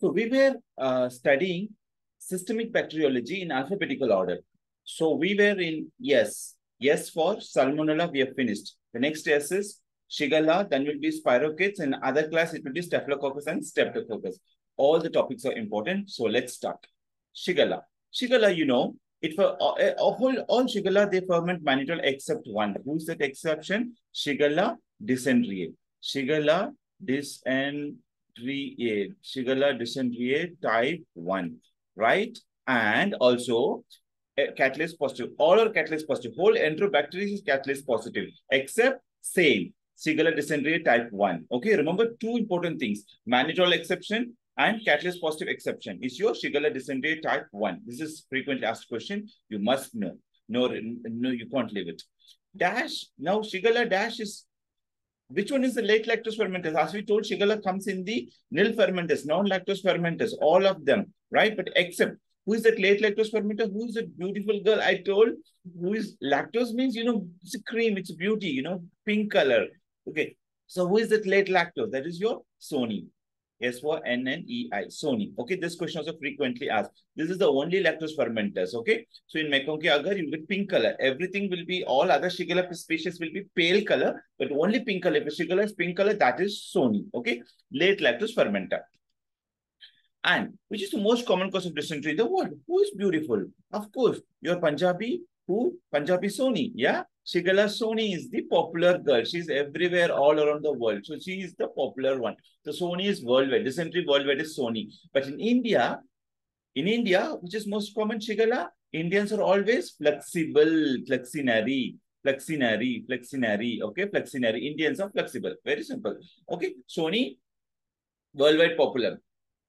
So we were uh, studying systemic bacteriology in alphabetical order. So we were in yes, yes for Salmonella, we have finished. The next S is Shigella, then will be Spirochetes, and other class it will be Staphylococcus and Streptococcus. All the topics are important, so let's start. Shigella. Shigella, you know, it for uh, uh, all, all Shigella, they ferment mannitol except one. Who's that exception? Shigella dysenteriae. Shigella dysenteriae. Shigella dysenteriae type 1, right? And also uh, catalase positive. All are catalyst positive. Whole enterobacteria is catalase positive, except same. Shigella dysenteriae type 1. Okay, remember two important things. Mannitol exception and catalyst positive exception is your Shigella dysentery type 1. This is frequently asked question. You must know. No, no, you can't leave it. Dash. Now, Shigella dash is which one is the late lactose fermenters? As we told, Shigella comes in the nil fermenters, non-lactose fermenters, all of them, right? But except, who is that late lactose fermenter? Who is that beautiful girl I told? Who is lactose means, you know, it's a cream, it's beauty, you know, pink color. Okay. So who is that late lactose? That is your Sony. S for N N E I, Sony. Okay, this question also frequently asked. This is the only lactose fermenters. Okay, so in MacConkey agar you get pink color. Everything will be all other Shigella species will be pale color, but only pink color. If Shigella is pink color, that is Sony. Okay, late lactose fermenter. And which is the most common cause of dysentery in the world? Who is beautiful? Of course, your Punjabi. Who? Punjabi Sony. Yeah. Shigella Sony is the popular girl. She's everywhere all around the world. So she is the popular one. So Sony is worldwide. Dysentery worldwide is Sony. But in India, in India, which is most common Shigella, Indians are always flexible, flexinary, flexinary, flexinary. Okay, flexinary. Indians are flexible. Very simple. Okay, Sony, worldwide popular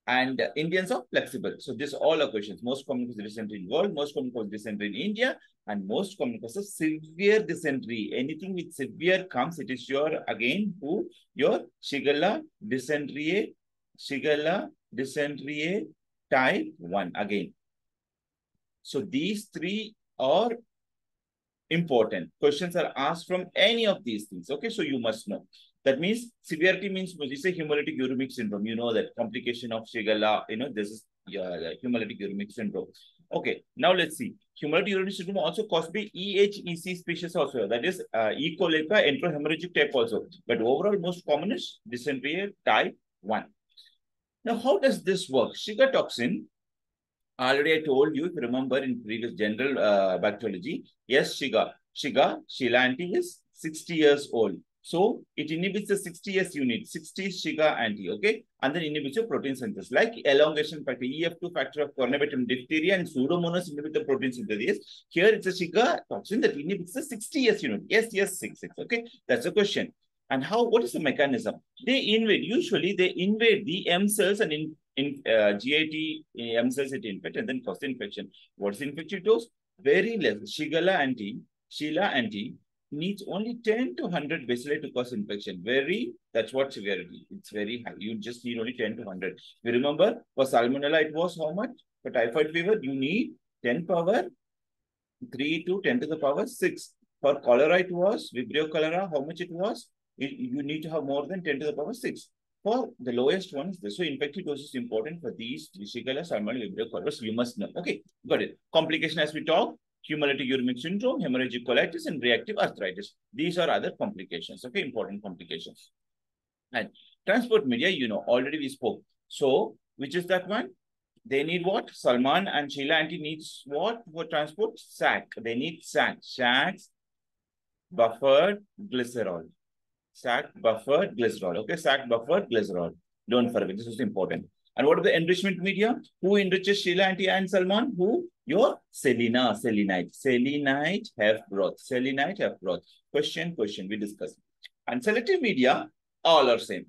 and Indians are flexible. So this all are questions. Most common cause dysentery in world, most common cause dysentery in India, and most common cause of severe dysentery. Anything with severe comes, it is your, again, who? Your Shigella dysentery, Shigella dysentery type 1 again. So these three are important. Questions are asked from any of these things. Okay, so you must know. That means severity means it's a hemolytic uremic syndrome. You know that complication of Shigella, you know, this is yeah, hemolytic uremic syndrome. Okay, now let's see. Hemolytic uremic syndrome also caused by EHEC species also. That is uh, E. coli enterohemorrhagic type also. But overall, most common is dysentery type 1. Now, how does this work? Shiga toxin, already I told you, if you remember in previous general uh, bacteriology, yes, Shiga. Shiga, Shilanti is 60 years old. So it inhibits the 60S unit, 60 Shiga anti, okay? And then inhibits your protein synthesis, like elongation factor, EF2 factor of Corynebacterium diphtheria and Pseudomonas inhibit the protein synthesis. Here it's a Shiga toxin that inhibits the 60S unit, SS66, okay? That's the question. And how, what is the mechanism? They invade, usually they invade the M cells and in, in uh, GAT M cells it infect and then cause the infection. What's the infectious dose? Very less. Shigella anti, Sheila anti, needs only 10 to 100 bacilli to cause infection. Very, that's what severity. It's very high. You just need only 10 to 100. You remember, for salmonella, it was how much? For typhoid fever, you need 10 power 3 to 10 to the power 6. For cholera, it was, Vibrio cholera, how much it was? It, you need to have more than 10 to the power 6. For the lowest ones, this so infective dose is important for these Shigella, salmonella, Vibrio cholera. So you must know. Okay, got it. Complication as we talk, hemolytic uremic syndrome, hemorrhagic colitis, and reactive arthritis. These are other complications, okay, important complications. And transport media, you know, already we spoke. So, which is that one? They need what? Salman and Sheila Anti needs what for transport? SAC. They need SAC. SACs, buffered glycerol. SAC, buffered glycerol. Okay, SAC, buffered glycerol. Don't forget, this is important. And what are the enrichment media? Who enriches Sheila Anti and Salman? Who? Your selena, selenite. Selenite F broth. Selenite F broth. Question, question, we discuss. And selective media, all are same.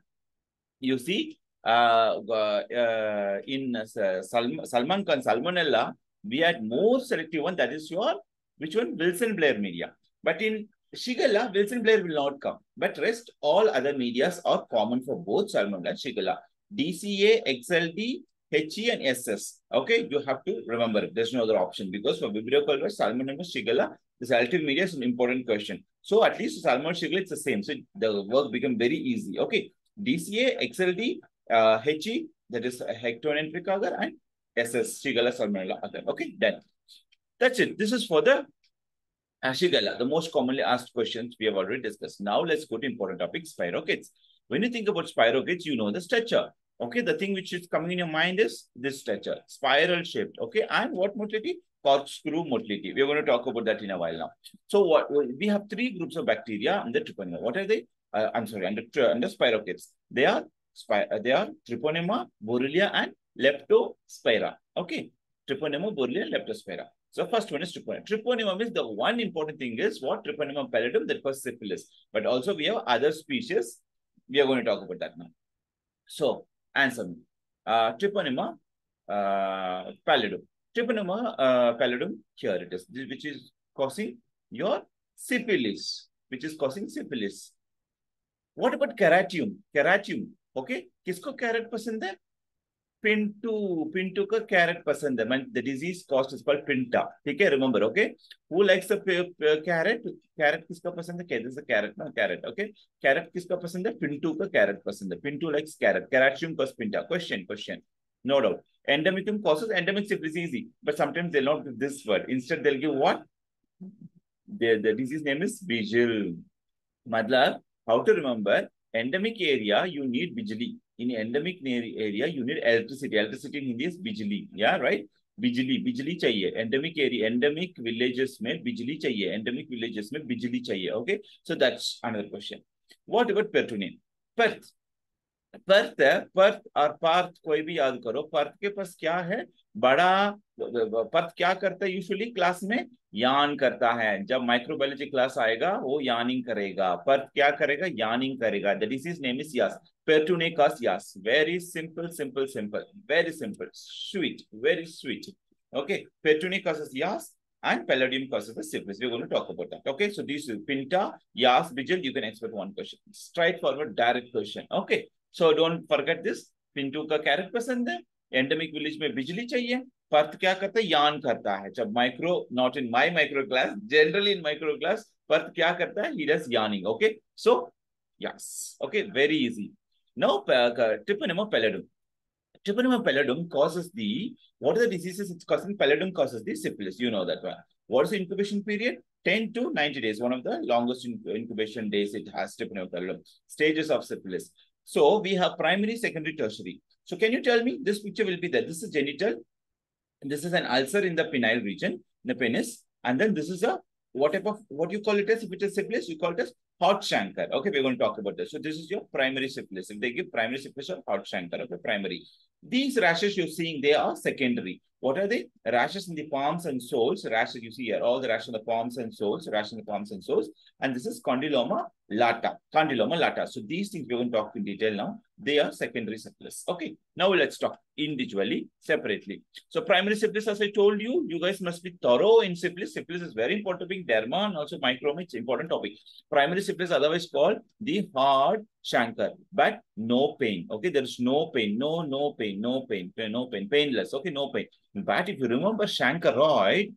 You see, uh, uh, in uh, Salm Salman Khan, Salmonella, we had more selective one, that is your, which one? Wilson Blair media. But in Shigella, Wilson Blair will not come. But rest, all other medias are common for both Salmonella and Shigella. DCA, XLD, HE and SS. Okay, you have to remember it. There's no other option because for Vibrio cholera, Salmonella, Shigella, this alternative media is an important question. So at least Salmonella, Shigella, it's the same. So the work become very easy. Okay, DCA, XLD, uh, HE, That is Hektoen enteric agar and SS, Shigella salmonella agar. Okay, done. That's it. This is for the Shigella, the most commonly asked questions we have already discussed. Now let's go to important topic, spirochetes. When you think about spirochetes, you know the structure. Okay, the thing which is coming in your mind is this structure, spiral shaped. Okay, and what motility? Corkscrew motility. We're going to talk about that in a while now. So what we have three groups of bacteria under treponema. What are they? Uh, I'm sorry, under under spirochetes. They are uh, they are treponema, borrelia, and leptospira. Okay, treponema, borrelia, leptospira. So first one is treponema. Treponema is the one important thing is what treponema pallidum that was syphilis. But also we have other species. We are going to talk about that now. So answer me. Uh, treponema uh, pallidum. Treponema uh, pallidum, here it is, which is causing your syphilis, which is causing syphilis. What about carateum? Carateum, okay? Kisko carrot person there? Pintu, Pintu ka carrot person the man, the disease cost is called Pinta. Okay, remember, okay? Who likes the carrot? Carrot kiska person the carrot is a carrot, not carrot, okay? Carrot kiska person the Pintu ka carrot person the Pintu likes carrot. Carrotium cause Pinta. Question, question. No doubt. Endemicum causes endemic syphilis easy, but sometimes they'll not give this word. Instead, they'll give what? The, the disease name is Bejel. Madla, how to remember? Endemic area, you need Vigili. In endemic area, you need electricity. Electricity in Hindi is bijli. Yeah, right? Bijli, bijli chahiye. Endemic area, endemic villages mein bijli chahiye. Endemic villages mein bijli chahiye. Okay? So that's another question. What about peritoneum? Perth. Perth है Perth और पार्थ कोई भी याद करो Perth के पास क्या है बड़ा पर्थ क्या करता है यूजुअली क्लास में यान करता है जब माइक्रोबायोलॉजी क्लास आएगा वो यानिंग करेगा पर्थ क्या करेगा यानिंग करेगा द डिसीज नेम इज़ यास Pertunicus yas. Very simple, simple, simple. Very simple. Sweet. Very sweet. Okay. Pertunicus is yas and Palladium causes the syphilis. We're going to talk about that. Okay. So this is Pinta, Yas, Bijil. You can expect one question. Straightforward, direct question. Okay. So don't forget this. Pintu का carrot पसंद है endemic village में बिजली चाहिए Perth क्या करता है यान करता है जब micro not in my micro class generally in micro class Perth क्या करता है he does yawning okay so yes okay very easy Now, uh, Treponema pallidum. Treponema pallidum causes the, what are the diseases it's causing? Pallidum causes the syphilis. You know that one. What is the incubation period? 10 to 90 days. One of the longest incubation days it has Treponema pallidum. Stages of syphilis. So we have primary, secondary, tertiary. So can you tell me, this picture will be there. This is genital. This is an ulcer in the penile region, in the penis. And then this is a, what type of, what you call it as, if it is syphilis, you call it as hard chancre. Okay, we're going to talk about this. So this is your primary syphilis. If they give primary syphilis or hard chancre, okay, primary. These rashes you're seeing, they are secondary. What are they? Rashes in the palms and soles. Rashes you see here, all the rashes in the palms and soles, rashes in the palms and soles. And this is condyloma lata, condyloma lata. So these things we're going to talk in detail now. They are secondary syphilis. Okay, now let's talk individually, separately. So primary syphilis, as I told you, you guys must be thorough in syphilis. Syphilis is very important topic. Derma and also microma, it's important topic. Primary syphilis otherwise called the hard chancre, but no pain. Okay, there is no pain, no, no pain, no pain, no pain, painless. Okay, no pain. But if you remember chancroid,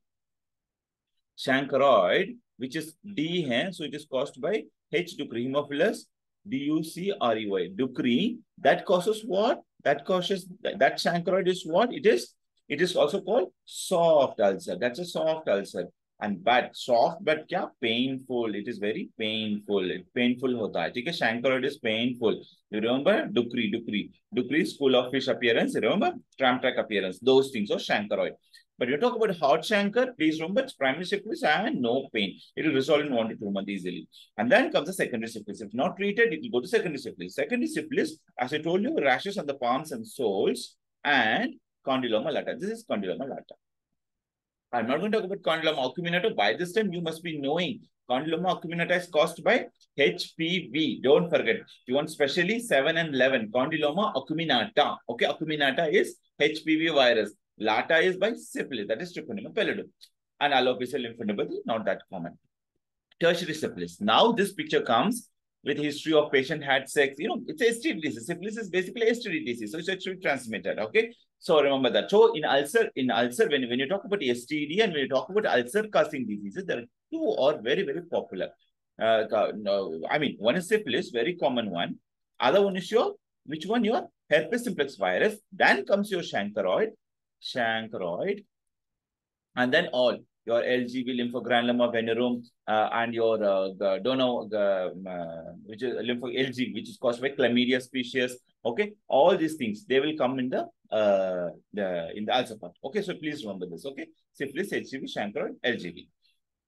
chancroid, which is D, so it is caused by H. ducreyi, Haemophilus D-U-C-R-E-Y, Ducrey, that causes what? That causes, that, that chancroid is what? It is, it is also called soft ulcer. That's a soft ulcer. And bad, soft, but yeah, painful. It is very painful. Painful painful hota hai. Okay, chancroid is painful. You remember? Ducrey, Ducrey. Ducrey is full of fish appearance. Remember? Tram track appearance. Those things are chancroid. But you talk about hard chancre, please remember it's primary syphilis and no pain. It will resolve in one to two months easily. And then comes the secondary syphilis. If not treated, it will go to secondary syphilis. Secondary syphilis, as I told you, rashes on the palms and soles and condyloma lata. This is condyloma lata. I'm not going to talk about condyloma acuminata. By this time, you must be knowing condyloma acuminata is caused by HPV. Don't forget. You want specially 7 and 11. Condyloma acuminata. Okay, acuminata is HPV virus. Lata is by syphilis, that is treponema pallidum. And alopecia lymphadenopathy, not that common. Tertiary syphilis. Now this picture comes with history of patient had sex. You know, it's a STD disease. Syphilis is basically a STD disease. So it's actually transmitted. Okay. So remember that. So in ulcer, in ulcer, when, when you talk about STD and when you talk about ulcer causing diseases, there are two are very, very popular. Uh, no, I mean, one is syphilis, very common one. Other one is your Which one? Your herpes simplex virus. Then comes your chancroid, chancroid, and then all your LGV lymphogranuloma venereum uh, and your uh, the dono the uh, which is lympho LG which is caused by chlamydia species. Okay, all these things they will come in the uh the in the ulcer part. Okay, so please remember this. Okay, syphilis, HSV, chancroid, LGV.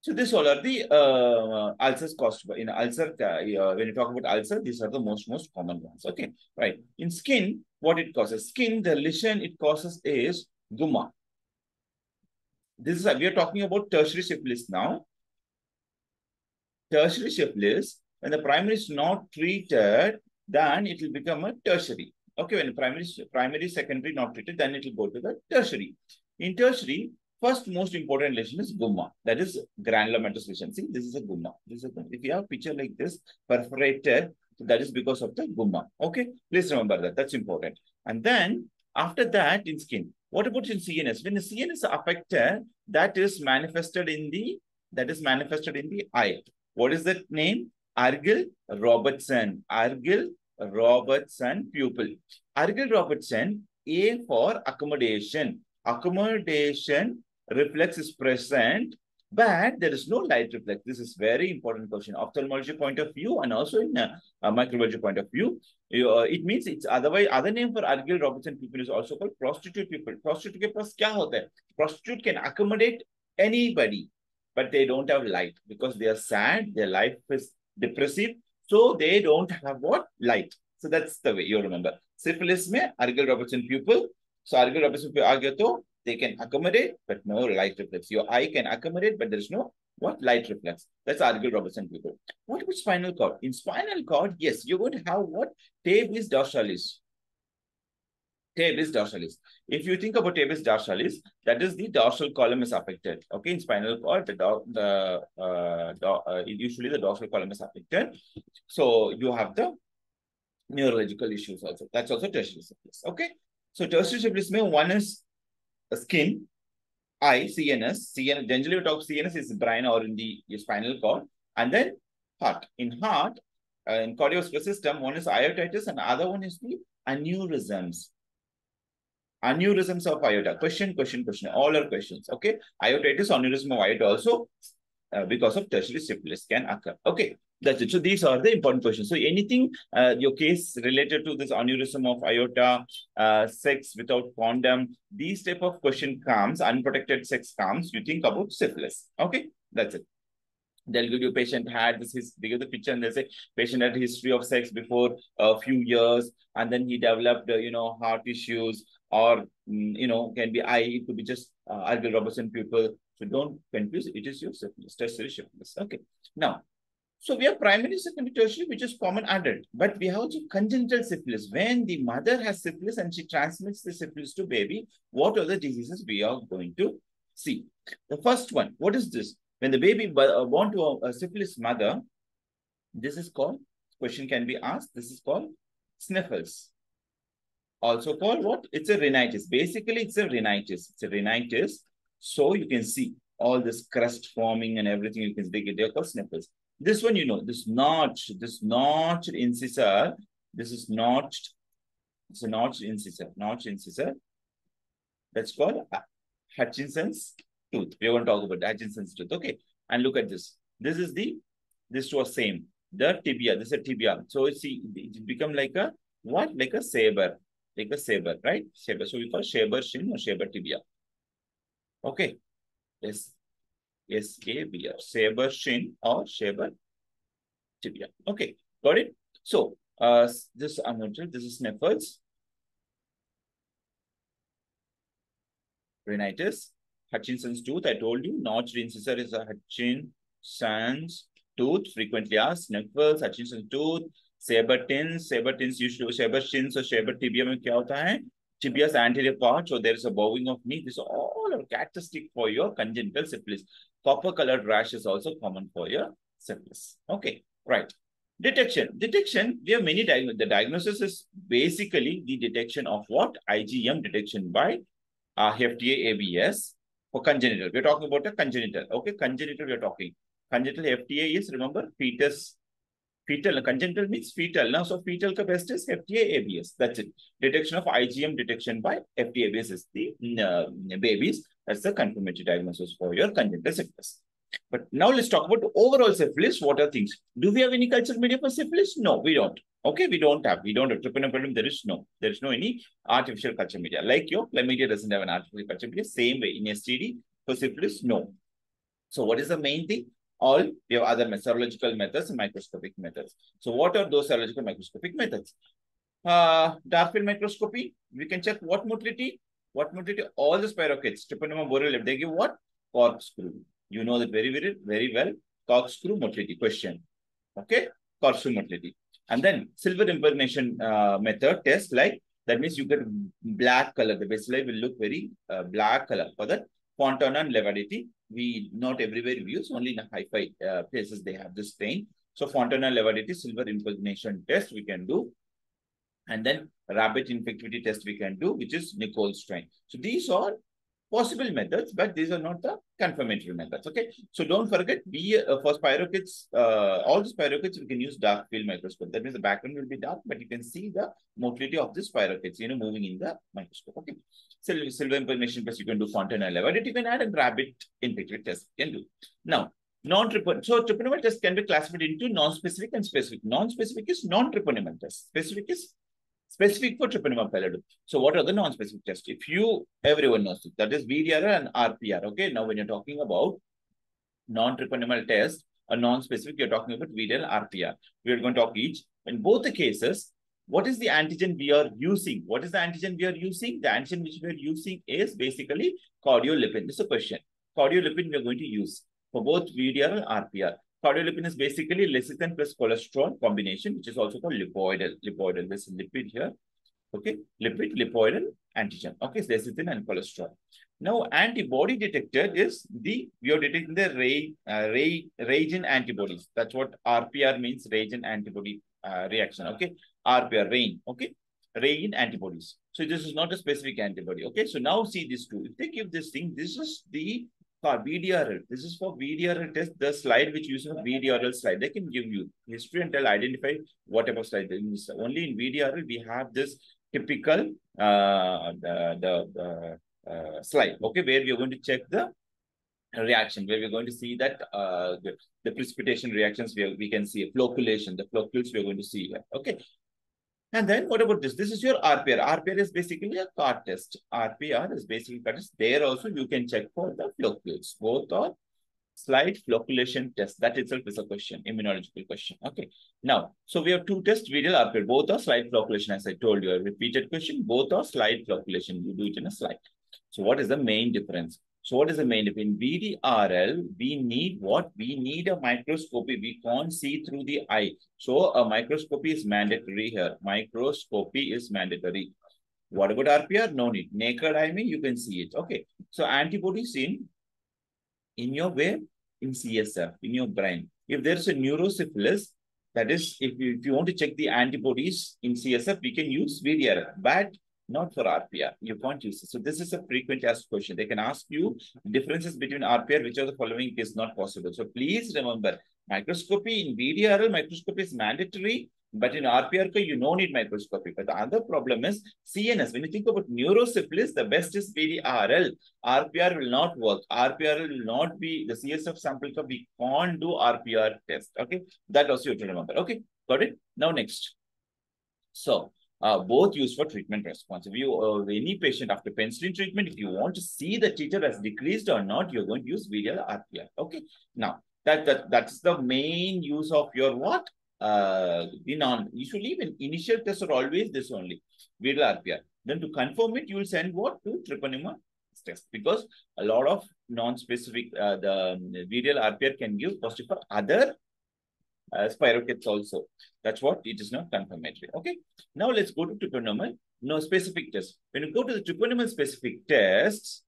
So this all are the uh, ulcers caused by in ulcer. Uh, when you talk about ulcer, these are the most most common ones. Okay, right. In skin, what it causes? Skin, the lesion it causes is gumma. This is we are talking about tertiary syphilis now. Tertiary syphilis, when the primary is not treated, then it will become a tertiary. Okay, when primary, primary, secondary not treated, then it will go to the tertiary. In tertiary, First most important lesion is gumma. That is granulomatous lesion. See, this is a gumma. This is a, if you have a picture like this, perforated, that is because of the gumma. Okay, please remember that. That's important. And then after that, in skin. What about in CNS? When the CNS is affected, uh, that is manifested in the that is manifested in the eye. What is that name? Argyll Robertson. Argyll Robertson pupil. Argyll Robertson, A for accommodation. Accommodation reflex is present, but there is no light reflex. This is very important question, ophthalmology point of view and also in a, a microbiology point of view. You, uh, it means it's otherwise other name for Argyll Robertson people is also called prostitute people. Prostitute के पास क्या होता है? Prostitute can accommodate anybody, but they don't have light because they are sad. Their life is depressive, so they don't have what light. So that's the way you remember. Syphilis में Argyll Robertson pupil. So Argyll Robertson pupil आ गया तो they can accommodate, but no light reflex. Your eye can accommodate, but there's no what light reflex. That's Argyll Robertson pupil. What about spinal cord? In spinal cord, yes, going to have what? Tabes dorsalis. Tabes dorsalis. If you think about tabes dorsalis, that is the dorsal column is affected. Okay, in spinal cord, the, the uh, do, uh, usually the dorsal column is affected. So you have the neurological issues also. That's also tertiary syphilis. Okay. So tertiary syphilis, may one is skin, eye, CNS. CNS, generally we talk CNS is brain or in the spinal cord. And then heart. In heart, uh, in cardiovascular system, one is aortitis and other one is the aneurysms. Aneurysms of aorta. Question, question, question. All are questions. Okay. Aortitis, aneurysm of aorta also uh, because of tertiary syphilis can occur. Okay. That's it. So these are the important questions. So anything, uh, your case related to this aneurysm of aorta, uh, sex without condom, these type of question comes, unprotected sex comes, you think about syphilis. Okay, that's it. They'll give you patient had this his they give the picture and they say patient had history of sex before a few years and then he developed uh, you know heart issues or mm, you know can be eye it could be just uh, Argyll Robertson pupil so don't confuse it is your syphilis tertiary syphilis okay now so we have primary, secondary, tertiary, which is common adult. But we have also congenital syphilis. When the mother has syphilis and she transmits the syphilis to baby, what are the diseases we are going to see? The first one, what is this? When the baby uh, born to a, syphilis mother, this is called, question can be asked, this is called sniffles. Also called what? It's a rhinitis. Basically, it's a rhinitis. It's a rhinitis. So you can see all this crust forming and everything. You can see they're called sniffles. This one, you know, this notch, this notched incisor, this is notched, it's a notched incisor, notched incisor. That's called Hutchinson's tooth. We're going to talk about Hutchinson's tooth. Okay. And look at this. This is the, this was same. The tibia, this is a tibia. So see, it become like a, what? Like a saber. Like a saber, right? Saber. So we call saber shin or saber tibia. Okay. Yes. S-A-B-R, Saber Shin or Saber Tibia. Okay, got it? So, uh, this I'm going to this is Sneffels, rhinitis, Hutchinson's tooth. I told you, notch incisor is a Hutchinson's tooth, frequently asked, Sneffels, Hutchinson's tooth, Sabertins, Sabertins, usually Sabertins or Saber tibia mein kya hota? Tibia's anterior part, so there is a bowing of knee. This all are characteristic for your congenital syphilis. Copper colored rash is also common for your syphilis. Okay, right. Detection. Detection, we have many diagnosis. The diagnosis is basically the detection of what? IgM detection by uh, FTA ABS for congenital. We're talking about a congenital. Okay, congenital we're talking. Congenital FTA is, remember, fetus Fetal, congenital means fetal. Now, so fetal ka best is FTA ABS. That's it. Detection of IgM detection by FTA ABS is the uh, babies. That's the confirmatory diagnosis for your congenital syphilis. But now let's talk about overall syphilis. What are things? Do we have any culture media for syphilis? No, we don't. Okay, we don't have. We don't have trypanosome. There is no. There is no any artificial culture media. Like your chlamydia doesn't have an artificial culture media. Same way in STD for syphilis, no. So what is the main thing? All we have other serological methods and microscopic methods. So what are those serological microscopic methods? Uh, dark field microscopy, we can check what motility, what motility, all the spirochetes, Treponema boreal, they give what? Corkscrew. You know that very, very, very well. Corkscrew motility question. Okay, corkscrew motility. And then silver impregnation uh, method test like that means you get black color. The baseline will look very uh, black color for that Fontana and Levaditi. We not everywhere we use, only in high-fi uh, places they have this stain. So Fontana Levaditi silver impregnation test we can do. And then rabbit infectivity test we can do, which is Nichols strain. So these are possible methods, but these are not the confirmatory methods. Okay. So don't forget, we uh, for spirochetes, uh, all the spirochetes, we can use dark field microscope. That means the background will be dark, but you can see the motility of the spirochetes, you know, moving in the microscope. Okay. So silver impregnation test, you can do Fontana level. You can add a rabbit infectivity test. You can do. Now, non-treponemal. So treponemal test can be classified into non-specific and specific. Non-specific is non-treponemal test. Specific is specific for pallidum. So what are the non-specific tests? If you, everyone knows it, that is VDRL and RPR. Okay, now when you're talking about non-treponemal test, a non-specific, you're talking about VDRL, RPR. We're going to talk each. In both the cases, what is the antigen we are using? What is the antigen we are using? The antigen which we are using is basically cardiolipin. This is a question. Cardiolipin we are going to use for both VDRL and RPR. Cardiolipin is basically lecithin plus cholesterol combination, which is also called lipoidal. Lipoidal, this lipid here. Okay, lipid, lipoidal, antigen. Okay, so lecithin and cholesterol. Now, antibody detector is the, we are detecting the ray, uh, ray, reagent antibodies. That's what RPR means, reagent antibody uh, reaction. Okay, RPR, reagin. Okay, reagent antibodies. So this is not a specific antibody. Okay, so now see these two. If they give this thing, this is the VDRL. This is for VDRL test, the slide which uses VDRL slide. They can give you history and tell, identify whatever slide. Only in VDRL, we have this typical uh, the, the uh, slide, okay, where we are going to check the reaction, where we're going to see that uh, the, the precipitation reactions, we, we can see a flocculation, the flocules we're going to see here, okay. And then what about this? This is your RPR. RPR is basically a card test. RPR is basically card test. There also you can check for the flocules. Both are slide flocculation test. That itself is a question, immunological question. Okay. Now, so we have two tests, video RPR. Both are slide flocculation, as I told you. A repeated question. Both are slide flocculation. You do it in a slide. So what is the main difference? So what is the main in VDRL? We need what? We need a microscopy. We can't see through the eye. So a microscopy is mandatory here. Microscopy is mandatory. What about RPR? No need. Naked eye, mean you can see it. Okay. So antibodies in in your way in CSF in your brain. If there is a neurosyphilis, that is, if you, if you want to check the antibodies in CSF, we can use VDRL. But not for RPR. You can't use it. So this is a frequently asked question. They can ask you differences between RPR, which of the following is not possible. So please remember, microscopy in VDRL, microscopy is mandatory, but in RPR, you no need microscopy. But the other problem is CNS. When you think about neurosyphilis, the best is VDRL. RPR will not work. RPR will not be the CSF sample. So we can't do RPR test. Okay. That also you have to remember. Okay. Got it? Now next. So uh, both used for treatment response. If you, uh, any patient after penicillin treatment, if you want to see the titer has decreased or not, you're going to use VDL RPR. Okay. Now, that, that that's the main use of your what? Uh, non, usually even initial tests are always this only, VDL RPR. Then to confirm it, you will send what to treponema test because a lot of non-specific, uh, the um, VDL RPR can give positive for other uh, spirochetes also. That's what it is not confirmatory. Okay. Now let's go to treponemal. No specific test. When you go to the treponemal specific tests,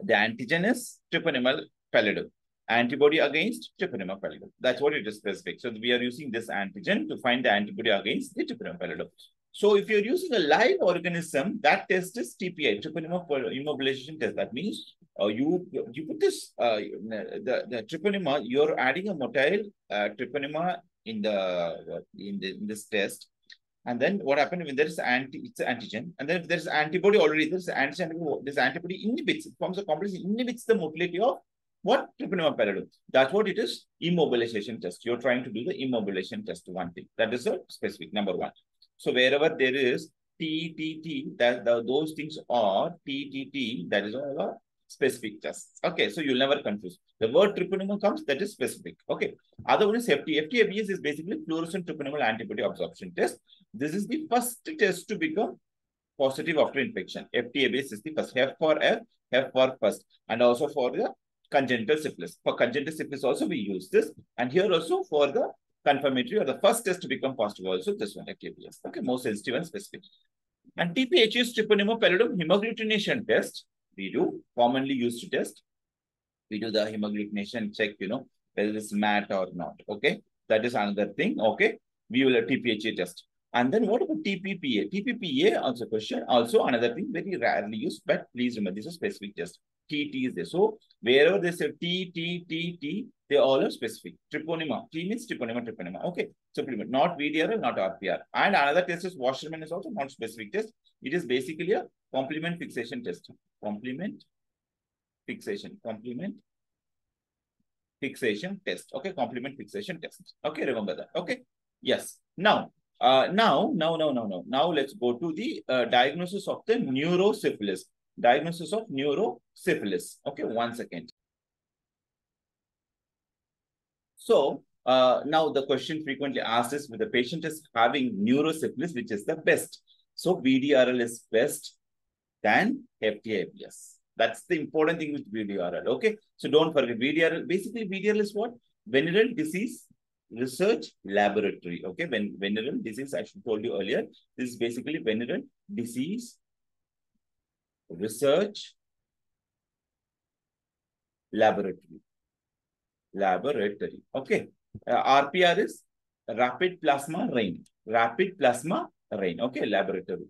the antigen is treponemal pallidum. Antibody against treponemal pallidum. That's what it is specific. So we are using this antigen to find the antibody against the treponemal pallidum. So if you're using a live organism, that test is TPI, treponemal immobilization test. That means uh, you you put this uh, the the treponema. You're adding a motile uh, treponema in the in the in this test, and then what happened when there is anti it's antigen, and then if there's antibody already, there's antigen. This antibody inhibits it forms a complex inhibits the motility of what treponema pallidum. That's what it is. Immobilization test. You're trying to do the immobilization test. One thing that is a specific number one. So wherever there is TTT, that the, those things are TTT, that is all a specific tests. Okay, so you'll never confuse. The word treponema comes, that is specific. Okay. Other one is FT. FTABS is basically fluorescent treponemal antibody absorption test. This is the first test to become positive after infection. FTABS is the first. F for F, F for first. And also for the congenital syphilis. For congenital syphilis also we use this. And here also for the confirmatory or the first test to become positive also this one. Okay, more sensitive and specific. And TPH is treponema pallidum hemagglutination test. We do commonly used to test. We do the hemagglutination check, you know, whether it's MAT or not. Okay, that is another thing. Okay, we will a TPHA test. And then what about TPPA? TPPA also question, also another thing very rarely used, but please remember this is specific test. TT is there. So wherever they say T, T, T, T, they all are specific. Treponema. T means treponema, treponema. Okay. So not VDRL, not RPR. And another test is Wassermann is also not specific test. It is basically a complement fixation test. Complement fixation. Complement fixation test. Okay. Complement fixation test. Okay. Remember that. Okay. Yes. Now, uh, now, now, now, now, now, now let's go to the uh, diagnosis of the neurosyphilis. Diagnosis of neurosyphilis. Okay, one second. So uh, now the question frequently asked is when the patient is having neurosyphilis, which is the best. So VDRL is best than FTABS. That's the important thing with VDRL. Okay. So don't forget VDRL. Basically, VDRL is what? Venereal disease research laboratory. Okay. When venereal disease, I should told you earlier, this is basically venereal disease research laboratory laboratory. Okay. Uh, RPR is rapid plasma reagin. Rapid plasma reagin. Okay. Laboratory.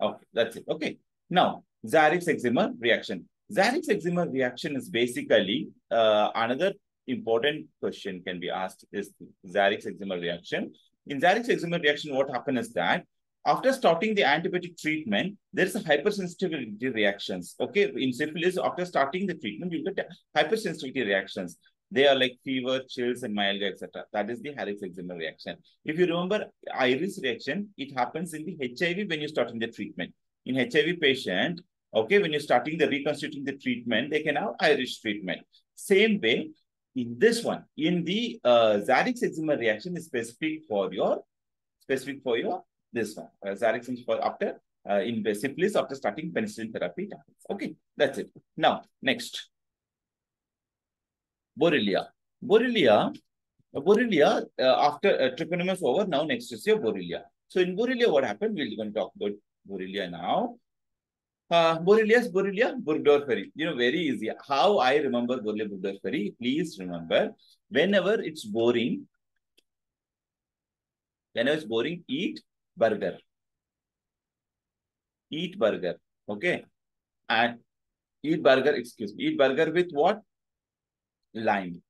Okay. That's it. Okay. Now, Jarisch-Herxheimer reaction. Jarisch-Herxheimer reaction is basically uh, another important question can be asked is Jarisch-Herxheimer reaction. In Jarisch-Herxheimer reaction, what happens is that after starting the antibiotic treatment, there is a hypersensitivity reactions. Okay, in syphilis, after starting the treatment, you get hypersensitivity reactions. They are like fever, chills, and myalgia, etc. That is the Jarisch-Herxheimer reaction. If you remember iris reaction, it happens in the HIV when you're starting the treatment. In HIV patient, okay, when you're starting the reconstituting the treatment, they can have iris treatment. Same way, in this one, in the uh, Jarisch-Herxheimer reaction is specific for your, specific for your, this one. Uh, Jarisch is for after, uh, in syphilis after starting penicillin therapy. Okay, that's it. Now, next. Borrelia. Borrelia, Borrelia, uh, after uh, is over, now next is your Borrelia. So in Borrelia, what happened? We're going to talk about Borrelia now. Uh, Borrelia is Borrelia burgdorferi. You know, very easy. How I remember Borrelia burgdorferi, please remember, whenever it's boring, whenever it's boring, eat burger. Eat burger. Okay. And eat burger, excuse me, eat burger with what? lime.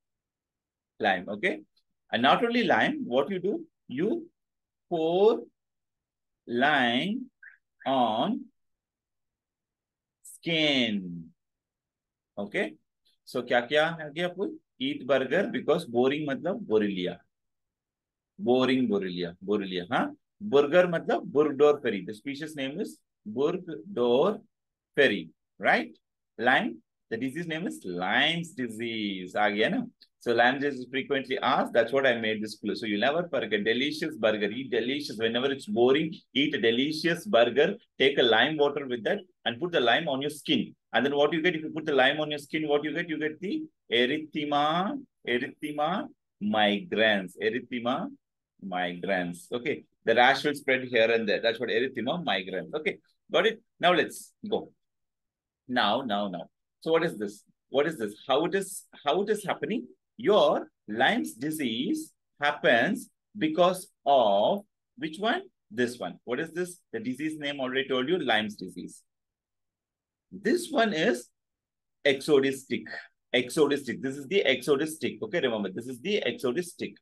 Lime, okay? And not only lime, what you do? You pour lime on skin. Okay? So क्या क्या है क्या eat burger because boring मतलब बोरिलिया boring बोरिलिया बोरिलिया हाँ Burger matlab burgdorferi. The species name is Burgdor Ferry, right? Lyme, the disease name is Lyme's disease. Again, so Lyme's disease is frequently asked. That's what I made this clue. So you never forget delicious burger. Eat delicious. Whenever it's boring, eat a delicious burger. Take a lime water with that and put the lime on your skin. And then what you get if you put the lime on your skin, what you get? You get the erythema, erythema migrans, erythema migrans. Okay. The rash will spread here and there. That's what erythema migrans. Okay. Got it? Now let's go. Now, now, now. So what is this? What is this? How it is, how it is happening? Your Lyme's disease happens because of which one? This one. What is this? The disease name already told you, Lyme's disease. This one is Ixodes tick. Exodistic. This is the Ixodes tick. Okay, remember, this is the Ixodes tick.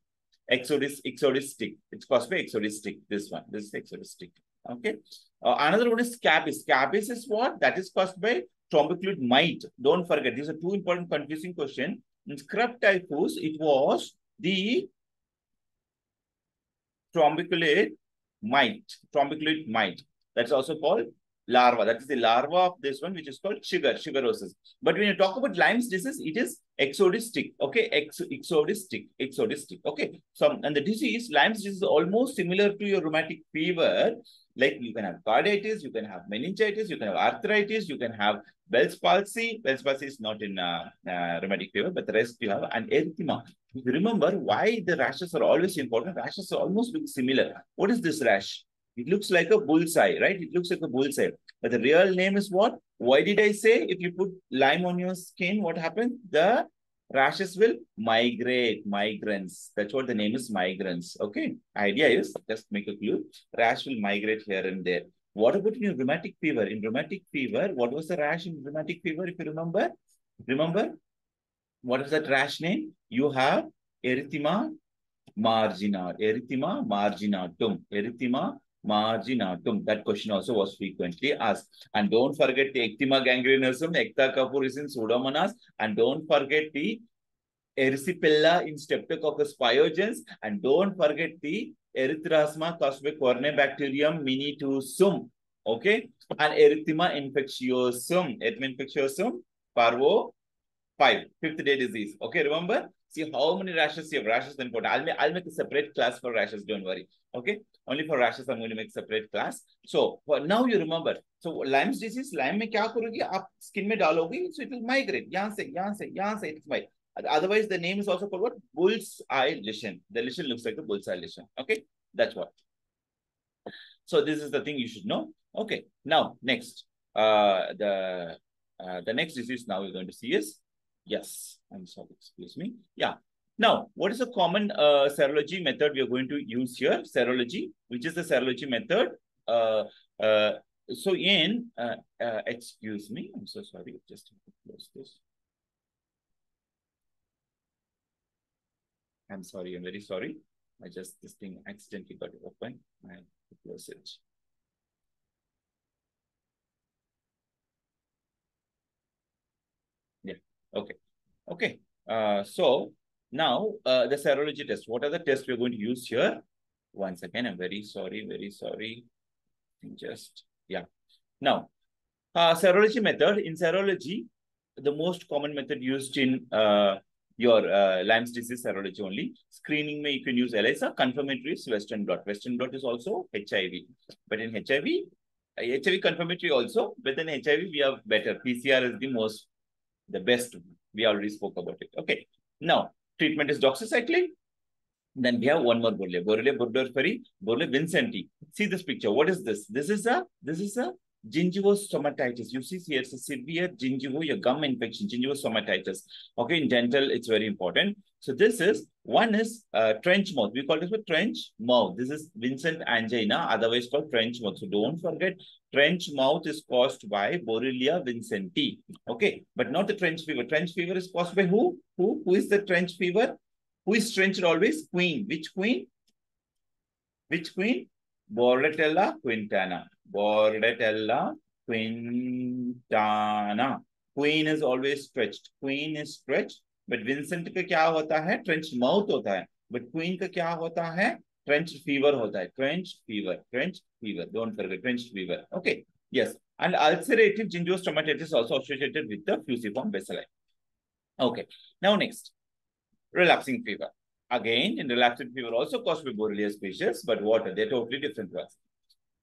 Exodus, Ixodes tick. It's caused by Ixodes tick. This one. This is Ixodes tick. Okay. Uh, another one is scabies. Scabies is what? That is caused by trombiculid mite. Don't forget. These are two important confusing questions. In scrub typhus, it was the trombiculid mite. Trombiculid mite. That's also called larva. That is the larva of this one, which is called sugar, sugarosis. But when you talk about Lyme's disease, it is Ixodes tick. Okay, Ex Ixodes tick, exodistic. Okay, so and the disease, Lyme's disease is almost similar to your rheumatic fever. Like you can have carditis, you can have meningitis, you can have arthritis, you can have Bell's palsy. Bell's palsy is not in uh, uh, rheumatic fever, but the rest you have an erythema. Remember why the rashes are always important, rashes are almost similar. What is this rash? It looks like a bullseye, right? It looks like a bullseye. But the real name is what? Why did I say if you put lime on your skin, what happens? The rashes will migrate, migrants. That's what the name is, migrants. Okay. Idea is, just make a clue, rash will migrate here and there. What about in rheumatic fever? In rheumatic fever, what was the rash in rheumatic fever, if you remember? Remember? What is that rash name? You have erythema margina, erythema marginatum, erythema marginatum. That question also was frequently asked. And don't forget the ecthyma gangrenosum, ecta kapur is in Pseudomonas. And don't forget the erysipelas in Streptococcus pyogenes. And don't forget the erythrasma by Corynebacterium minutissimum. Okay. And erythema infectiosum. Erythema infectiosum, parvo 5, fifth day disease. Okay, remember? See how many rashes you have. Rashes is important. I'll make, I'll make a separate class for rashes. Don't worry. Okay. Only for rashes, I'm going to make separate class. So for now you remember. So Lyme's disease, Lyme में क्या करोगी आप skin में डालोगी, so it will migrate. यहाँ से, यहाँ से, यहाँ से, it's my. Otherwise, the name is also called what? Bull's eye lesion. The lesion looks like a bull's eye lesion. Okay, that's what. So this is the thing you should know. Okay, now next, uh, the uh, the next disease now we're going to see is Yes, I'm sorry, excuse me. Yeah. Now, what is the common uh, serology method we are going to use here? Serology, which is the serology method. Uh, uh, so in, uh, uh, excuse me, I'm so sorry, just close this. I'm sorry, I'm very sorry. I just, this thing accidentally got open. I close it. Okay. Okay. Uh, so now uh, the serology test. What are the tests we're going to use here? Once again, I'm very sorry, very sorry. Just, yeah. Now, uh, serology method. In serology, the most common method used in uh, your uh, Lyme's disease serology only. Screening may you can use ELISA. Confirmatory is Western blot. Western blot is also HIV. But in HIV, HIV confirmatory also, but then HIV we have better. PCR is the most the best. We already spoke about it. Okay. Now, treatment is doxycycline. Then we have one more Borrelia. Borrelia burgdorferi, Borrelia vincentii. See this picture. What is this? This is a, this is a gingivostomatitis. You see here, it's a severe gingivo, your gum infection, gingivostomatitis. Okay, in dental, it's very important. So this is, one is uh, trench mouth. We call this a trench mouth. This is Vincent angina, otherwise called trench mouth. So don't forget, trench mouth is caused by Borrelia vincentii. Okay, but not the trench fever. Trench fever is caused by who? Who? Who is the trench fever? Who is trenched always? Queen. Which queen? Which queen? Bartonella quintana. Bordetella quintana. Queen is always stretched. Queen is stretched. But Vincent का क्या होता है? Trench mouth होता है. But Queen का क्या होता है? Trench fever होता है. Trench fever. Trench fever. Don't forget trench fever. Okay. Yes. And ulcerative gingivitis also associated with the fusiform bacilli. Okay. Now next. Relapsing fever. Again, in relapsing fever also caused by Borrelia species, but what? They're totally different ones.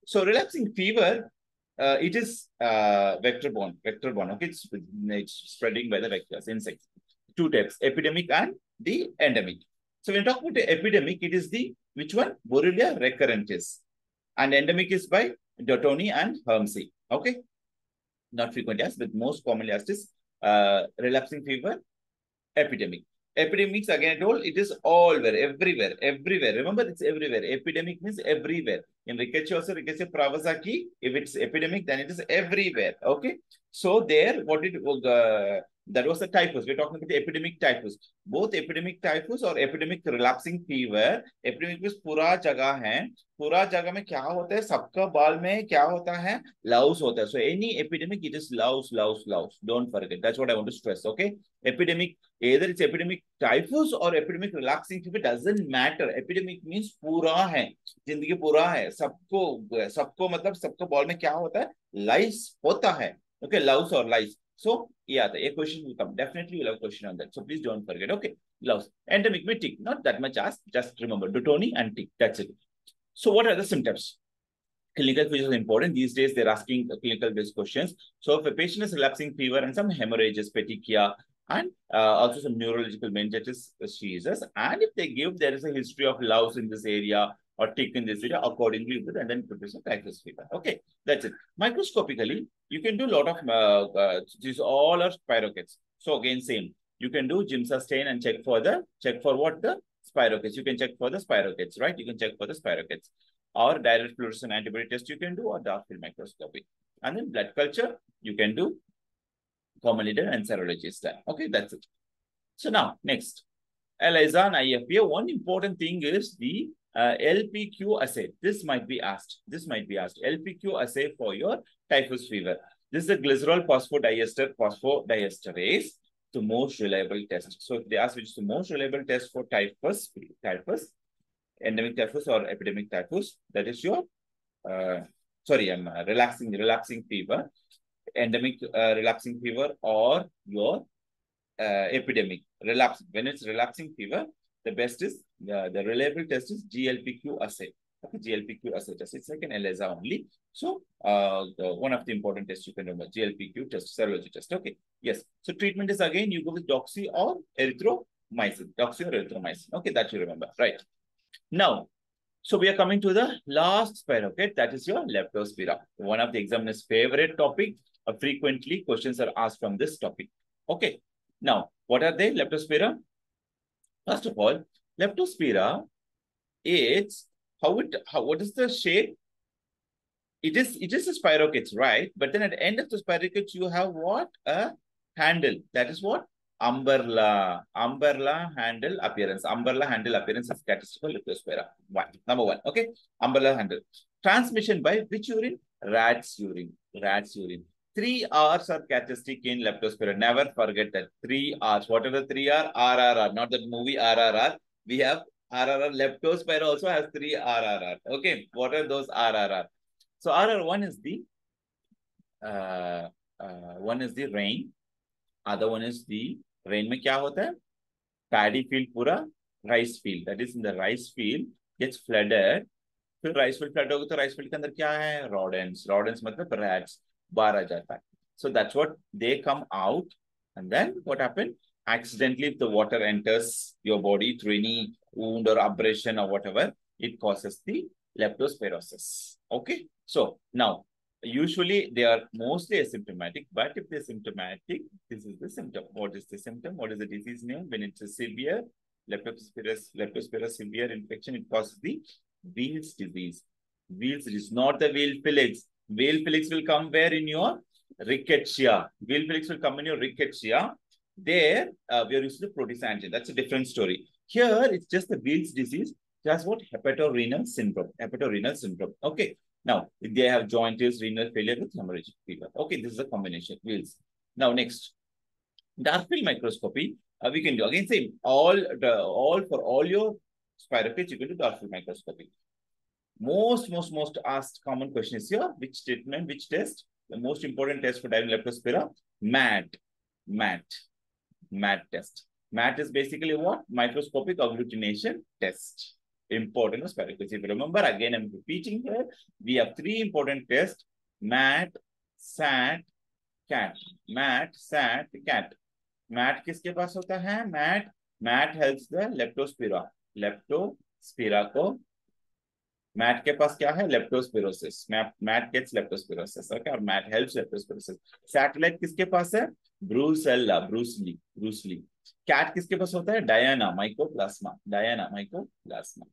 So relapsing fever, uh, it is uh, vector-borne, vector-borne. Okay, it's, it's spreading by the vectors, insects. Two types, epidemic and the endemic. So when you talk about the epidemic, it is the, which one? Borrelia recurrentis. And endemic is by Duttonii and Hermsii. Okay. Not frequently asked, but most commonly asked is uh, relapsing fever, epidemic. Epidemics again I told it is all where everywhere everywhere. Remember it's everywhere. Epidemic means everywhere. In rickettsia also rickettsia prowazekii if it's epidemic then it is everywhere okay? So there what did uh, that was the typhus we're talking about the epidemic typhus both epidemic typhus or epidemic relapsing fever epidemic means पूरा जगह है पूरा जगह में क्या होता है सबका बाल में क्या होता है लाउस होता है so any epidemic it is laus laus laus don't forget that's what i want to stress okay epidemic either it's epidemic typhus or epidemic relaxing fever doesn't matter epidemic means पूरा है ज़िंदगी पूरा है सबको सबको मतलब सबको बॉल में क्या होता है लाइस होता है okay laus or lice so yeah the a question will come. Definitely we'll have a question on that. So please don't forget. Okay louse endemic may tick. Not that much as just remember Duttonii and tick. That's it. So what are the symptoms? Clinical features are important. These days, they're asking clinical based questions. So if a patient is relapsing fever and some hemorrhages, petechia, and uh, also some neurological meningitis seizures, and if they give, there is a history of louse in this area or taken this area, accordingly, with and then produce a typhus fever. Okay, that's it. Microscopically, you can do a lot of, uh, uh, these all are spirochetes. So again, same. You can do Giemsa stain and check for the, check for what the spirochetes. You can check for the spirochetes, right? You can check for the spirochetes or direct fluorescent antibody test you can do or dark field microscopy. And then blood culture, you can do commonly done and serology is done. Okay, that's it. So now, next, ELISA and IFPA, one important thing is the uh, LPQ assay. This might be asked. This might be asked. LPQ assay for your typhus fever. This is the glycerol phosphodiester phosphodiesterase, the most reliable test. So if they ask which is the most reliable test for typhus, typhus, endemic typhus or epidemic typhus. That is your, uh, sorry, I'm uh, relaxing, relaxing fever, endemic uh, relapsing fever or your uh, epidemic relapse. When it's relapsing fever, the best is, uh, the reliable test is GLPQ assay. Okay, GLPQ assay test. It's like an ELISA only. So, uh, the, one of the important tests you can remember, GLPQ test, serology test. Okay, yes. So, treatment is again, you go with doxy or erythromycin. Doxy or erythromycin. Okay, that you remember, right? Now, so we are coming to the last spirochete, that is your leptospira. One of the examiner's favorite topic. Uh, frequently, questions are asked from this topic. Okay. Now, what are they? Leptospira. First of all, leptospira is how it how what is the shape? It is it is a spirochete, right? But then at the end of the spirochete, you have what? A handle. That is what? umbrella. Umbrella handle appearance. Umbrella handle appearance is statistical leptospira. One. Number one. Okay? Umbrella handle. Transmission by which urine? Rat's urine. Rat's urine. Three r's are characteristic in leptospira. Never forget that. Three r's. What are the three r. Rrr not that movie rrr we have rrr leptospira also has three rrr okay what are those rrr so rr1 is the uh, uh, one is the rain other one is the rain में क्या होता है paddy field पूरा rice field that is in the rice field gets flooded फिर rice field flood होगा तो rice field के अंदर क्या है रॉडेंस रॉडेंस मतलब रैट्स बाहर आ जाता है so that's what they come out and then what happened accidentally if the water enters your body through any wound or abrasion or whatever it causes the leptospirosis okay so now usually they are mostly asymptomatic, but if they're symptomatic, this is the symptom. What is the symptom? What is the disease name? When it's a severe leptospirosis, leptospirosis severe infection, it causes the Weil's disease. Weil's disease, not the Weil Felix. Weil Felix will come where in your rickettsia. Weil Felix will come in your rickettsia. There, uh, we are using the Proteus antigen. That's a different story. Here, it's just the Weil's disease. That's what hepatorenal syndrome. Hepatorenal syndrome. Okay. Now, they have jaundice, renal failure with hemorrhagic fever. Okay, this is a combination. Weils. Now, next, dark field microscopy. Uh, we can do again same all the all for all your spirochetes you can do dark field microscopy. Most most most asked common question is here which treatment which test the most important test for diving leptospira MAT MAT MAT test. MAT is basically what microscopic agglutination test important asparagus. If you remember, again, I'm repeating here, we have three important tests, MAT, SAT, CAT. MAT, SAT, CAT. MAT किसके पास होता है? MAT, MAT helps the leptospira. Leptospira को mat के पास क्या है leptospirosis Matt gets leptospirosis okay और मैट हेल्प्स लेप्टोस्पिरोसिस सैटेलाइट किसके पास है ब्रूसेल्ला ब्रूसली ब्रूसली कैट किसके पास होता है Diana mycoplasma Diana mycoplasma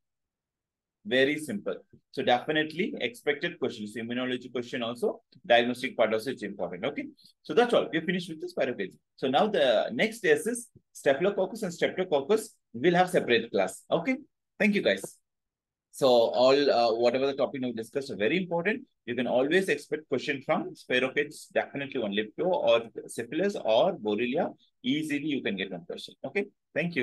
very simple so definitely expected questions immunology question also diagnostic part also is important okay so that's all we're finished with this parapage so now the next test is staphylococcus and streptococcus we'll have separate class okay thank you guys so all uh, whatever the topic we discussed are very important. You can always expect question from spirochetes, definitely on Lipto or syphilis or Borrelia. Easily you can get one question. Okay. Thank you.